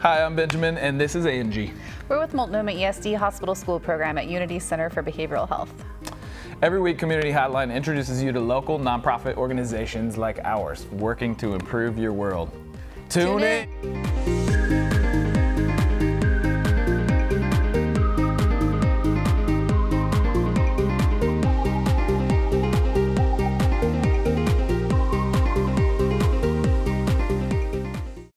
Hi, I'm Benjamin, and this is Angie. We're with Multnomah ESD Hospital School Program at Unity Center for Behavioral Health. Every week, Community Hotline introduces you to local nonprofit organizations like ours, working to improve your world. Tune, Tune in. in.